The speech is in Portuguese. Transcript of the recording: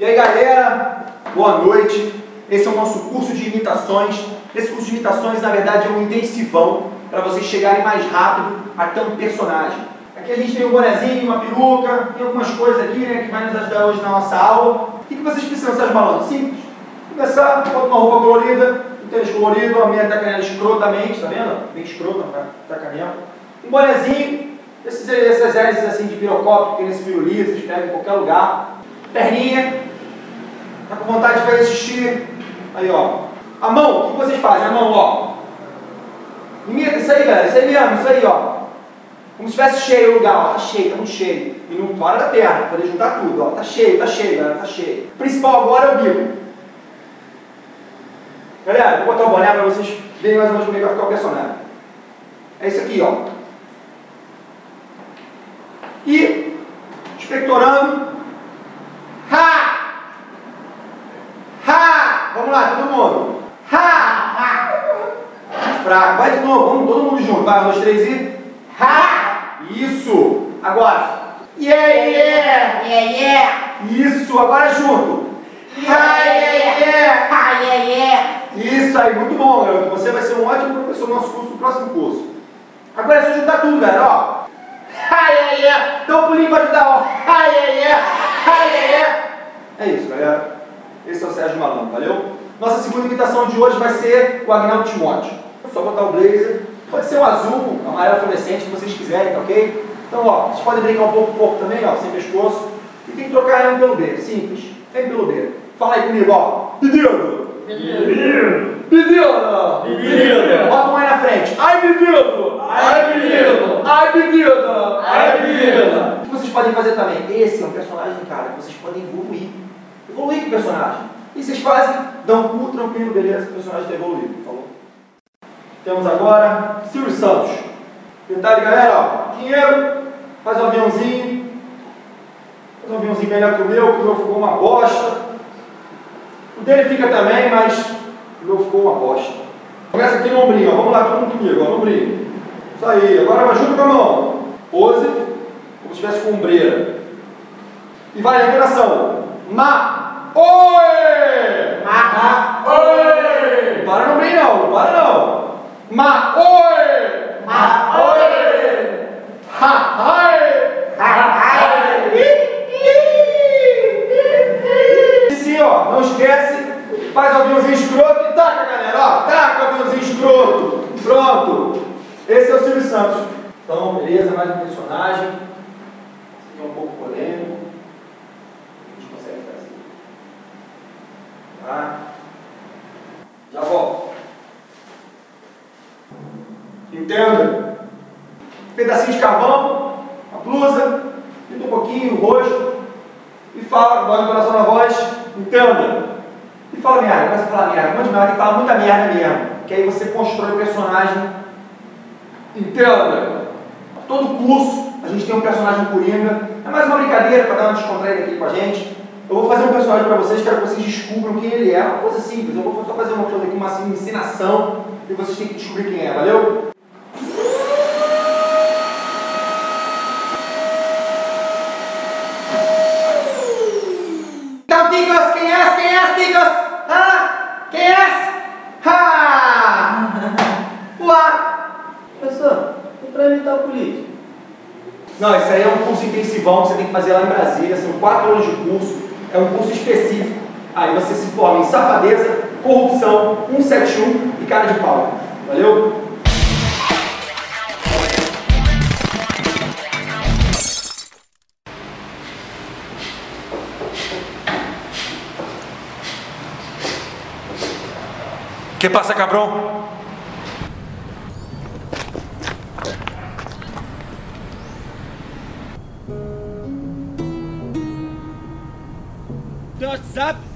E aí galera, boa noite. Esse é o nosso curso de imitações. Esse curso de imitações, na verdade, é um intensivão para vocês chegarem mais rápido até um personagem. Aqui a gente tem um bonezinho, uma peruca, tem algumas coisas aqui né, que vai nos ajudar hoje na nossa aula. O que, vocês precisam, Sérgio Malandro? Simples. Começar, bota uma roupa colorida, um tênis colorido, a minha tá canela escrotamente, tá vendo? Bem escrota, tá canela. Um bonezinho, esses, essas hélices assim de pirocópio, que tem nesse pirulito, vocês pegam em qualquer lugar. Perninha, tá com vontade de fazer xixi. Aí, ó. A mão, o que vocês fazem? A mão, ó. Imita isso aí, galera. Isso aí mesmo, isso aí, ó. Como se estivesse cheio o lugar, ó. Tá cheio, tá muito cheio. E não para da perna, poder juntar tudo, ó. Tá cheio, tá cheio, galera, tá cheio. O principal agora é o bico. Galera, vou botar o boné para vocês verem mais ou menos como é que vai ficar o personagem. É isso aqui, ó. E, expectorando. Ha! Ha! Vamos lá, todo mundo. Ha! Ha! Fraco. Vai de novo, vamos todo mundo junto. Vai, um, dois, três e. Ha! Isso! Agora. Yeah, yeah! Yeah, yeah! Isso, agora junto. Ha, yeah, yeah! Ah, yeah, yeah! Isso aí, muito bom, garoto. Você vai ser um ótimo professor no nosso curso, no próximo curso. Agora é só juntar tudo, galera, ó. Ha, yeah, yeah! Dá um pulinho pra ajudar, ó. Ha, yeah, yeah! Ha, yeah, yeah! É isso, galera. Esse é o Sérgio Malandro, valeu? Nossa segunda imitação de hoje vai ser o Agnaldo Timóteo. Só botar o blazer. Pode ser um azul, amarelo fluorescente, que vocês quiserem, tá ok? Então, ó, vocês podem brincar um pouco o corpo também, ó, sem pescoço. E tem que trocar M pelo B, simples. M pelo B. Fala aí comigo, ó. Pedido! Menino! Menina! Menina! Bota um aí na frente. Ai, menino! Ai, menino! Ai, menina! Ai, menina! O que vocês podem fazer também? Esse é um personagem, cara, que vocês podem evoluir. Evoluir com o personagem. E vocês fazem, dão um tranquilo, beleza, o personagem está evoluído, falou? Temos agora Silvio Santos. Detalhe, galera, ó, dinheiro, faz um aviãozinho, faz um aviãozinho melhor que o meu, que o meu ficou uma bosta. O dele fica também, mas o meu ficou uma bosta. Começa aqui no ombrinho, ó. vamos lá, todo mundo comigo, ó, no ombrinho. Isso aí, agora vai junto com a mão. Pose, como se estivesse com ombreira. E vai, respiração. Ma, oi! Ma, oi! Para no ombrinho não, para não. Ma, oi! Ma, oi! Ha, ai! Ha, ai! E sim, ó, não esquece, faz o aviãozinho escroto e taca, galera, ó, taca o aviãozinho escroto. Pronto. Esse é o Silvio Santos. Então, beleza, mais um personagem. Esse aqui é um pouco polêmico. A gente consegue fazer. Tá? Já volto. Entenda. Pedacinho de carvão, a blusa, pinta um pouquinho o rosto e fala, bota o coração na voz, entenda. E fala merda, começa a falar merda, um merda, que falar muita merda mesmo. Que aí você constrói o personagem. Entenda. Todo curso a gente tem um personagem coringa. É mais uma brincadeira para dar uma descontraída aqui com a gente. Eu vou fazer um personagem para vocês, quero que vocês descubram quem ele é. Uma coisa simples, eu vou só fazer uma coisa aqui, uma ensinação, e vocês têm que descobrir quem é, valeu? Ticos, quem é? Quem é, Ticos? Hã? Quem é? Ha! Uá! Professor, e para imitar o político? Não, isso aí é um curso intensivão que você tem que fazer lá em Brasília, são quatro anos de curso, é um curso específico. Aí você se forma em safadeza, corrupção, 171 e cara de pau. Valeu? ¿Qué pasa, cabrón? Teu WhatsApp?